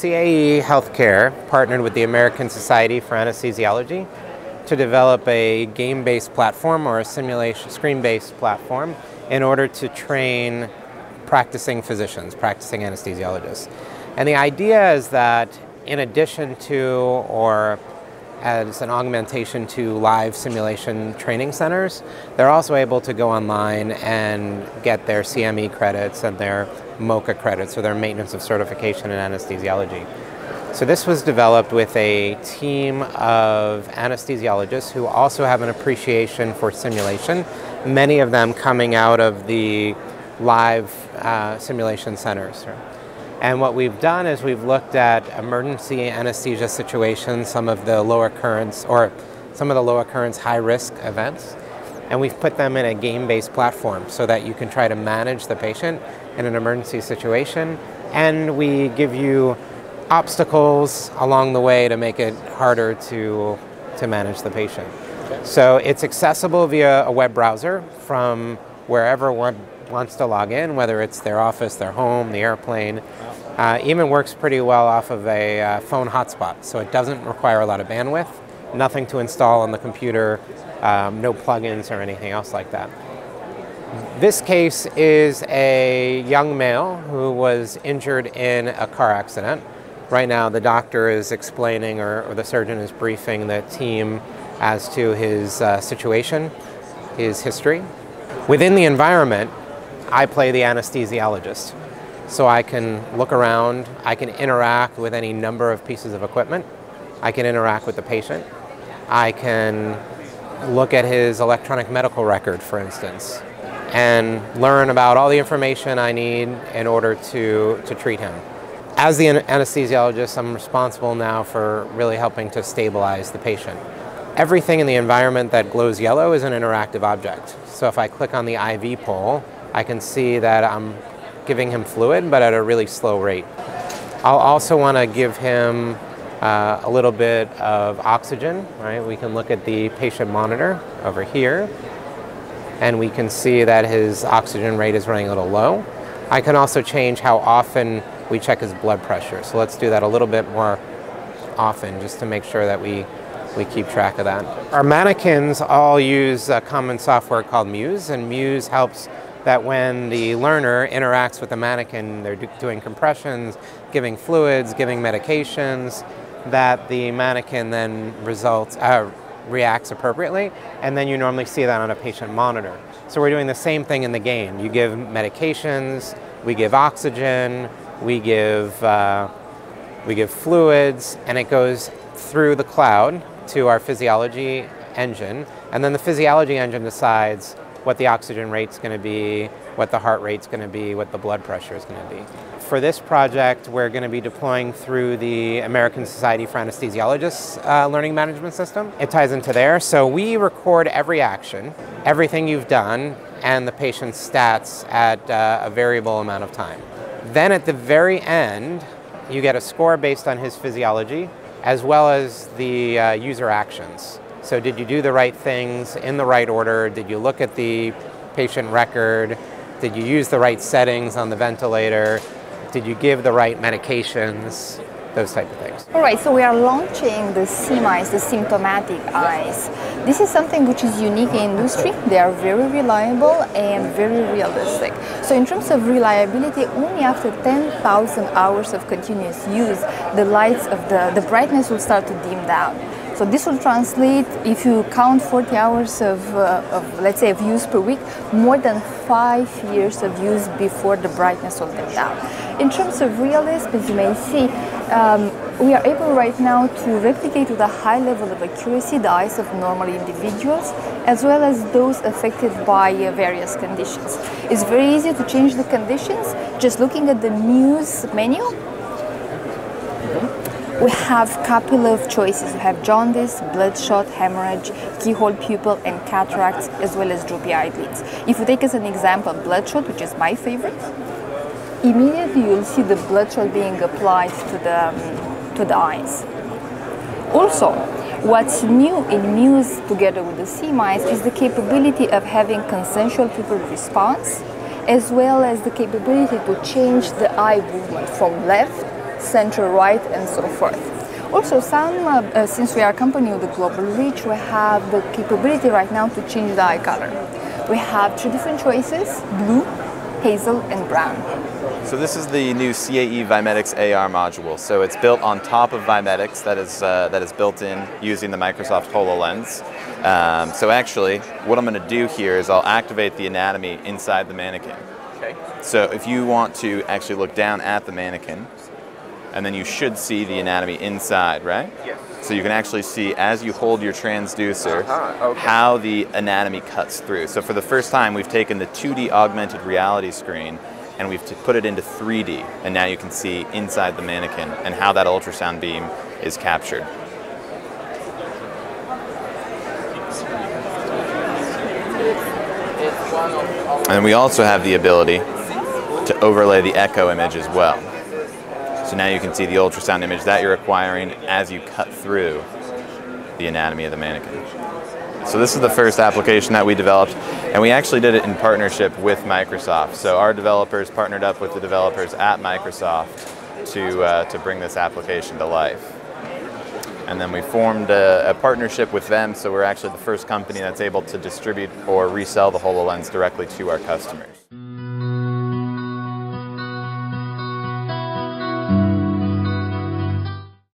CAE Healthcare partnered with the American Society for Anesthesiology to develop a game-based platform or a simulation screen-based platform in order to train practicing physicians, practicing anesthesiologists. And the idea is that in addition to or as an augmentation to live simulation training centers, they're also able to go online and get their CME credits and their MOCA credits, or their maintenance of certification in anesthesiology. So this was developed with a team of anesthesiologists who also have an appreciation for simulation, many of them coming out of the live uh, simulation centers. And what we've done is we've looked at emergency anesthesia situations, some of the low occurrence or some of the low occurrence high risk events, and we've put them in a game-based platform so that you can try to manage the patient in an emergency situation, and we give you obstacles along the way to make it harder to to manage the patient. Okay. So it's accessible via a web browser from wherever one wants to log in, whether it's their office, their home, the airplane. Uh, even works pretty well off of a uh, phone hotspot, so it doesn't require a lot of bandwidth, nothing to install on the computer, um, no plugins or anything else like that. This case is a young male who was injured in a car accident. Right now, the doctor is explaining, or, or the surgeon is briefing the team as to his uh, situation, his history. Within the environment, I play the anesthesiologist. So I can look around, I can interact with any number of pieces of equipment, I can interact with the patient, I can look at his electronic medical record, for instance, and learn about all the information I need in order to, to treat him. As the anesthesiologist, I'm responsible now for really helping to stabilize the patient. Everything in the environment that glows yellow is an interactive object. So if I click on the IV pole, I can see that I'm giving him fluid, but at a really slow rate. I'll also want to give him uh, a little bit of oxygen, right? We can look at the patient monitor over here, and we can see that his oxygen rate is running a little low. I can also change how often we check his blood pressure. So let's do that a little bit more often just to make sure that we, we keep track of that. Our mannequins all use a common software called Muse, and Muse helps that when the learner interacts with the mannequin, they're do doing compressions, giving fluids, giving medications, that the mannequin then results, uh, reacts appropriately, and then you normally see that on a patient monitor. So we're doing the same thing in the game. You give medications, we give oxygen, we give, uh, we give fluids, and it goes through the cloud to our physiology engine, and then the physiology engine decides what the oxygen rate's going to be, what the heart rate's going to be, what the blood pressure is going to be. For this project, we're going to be deploying through the American Society for Anesthesiologists uh, learning management system. It ties into there. So we record every action, everything you've done, and the patient's stats at uh, a variable amount of time. Then at the very end, you get a score based on his physiology as well as the uh, user actions. So did you do the right things in the right order? Did you look at the patient record? Did you use the right settings on the ventilator? Did you give the right medications? Those type of things. All right, so we are launching the SIMEYES, the symptomatic eyes. This is something which is unique in industry. They are very reliable and very realistic. So in terms of reliability, only after 10,000 hours of continuous use, the lights of the, the brightness will start to dim down. So this will translate, if you count 40 hours of, uh, of, let's say, of use per week, more than five years of use before the brightness will come down. In terms of realism, as you may see, um, we are able right now to replicate with a high level of accuracy the eyes of normal individuals, as well as those affected by uh, various conditions. It's very easy to change the conditions just looking at the Muse menu we have a couple of choices. We have jaundice, bloodshot, hemorrhage, keyhole pupil, and cataracts, as well as droopy eyelids. If you take as an example bloodshot, which is my favorite, immediately you'll see the bloodshot being applied to the, um, to the eyes. Also, what's new in Muse together with the SIMEYES is the capability of having consensual pupil response, as well as the capability to change the eye movement from left center right, and so forth. Also, some, uh, uh, since we are a company with a global reach, we have the capability right now to change the eye color. We have three different choices, blue, hazel, and brown. So this is the new CAE Vimedix AR module. So it's built on top of Vimedix that is, uh, that is built in using the Microsoft HoloLens. Um, so actually, what I'm going to do here is I'll activate the anatomy inside the mannequin. Okay. So if you want to actually look down at the mannequin, and then you should see the anatomy inside, right? Yes. So you can actually see as you hold your transducer Uh-huh, okay. how the anatomy cuts through. So for the first time, we've taken the 2D augmented reality screen and we've put it into 3D, and now you can see inside the mannequin and how that ultrasound beam is captured. And we also have the ability to overlay the echo image as well. So now you can see the ultrasound image that you're acquiring as you cut through the anatomy of the mannequin. So this is the first application that we developed, and we actually did it in partnership with Microsoft. So our developers partnered up with the developers at Microsoft to, uh, to bring this application to life. And then we formed a, a partnership with them, so we're actually the first company that's able to distribute or resell the HoloLens directly to our customers.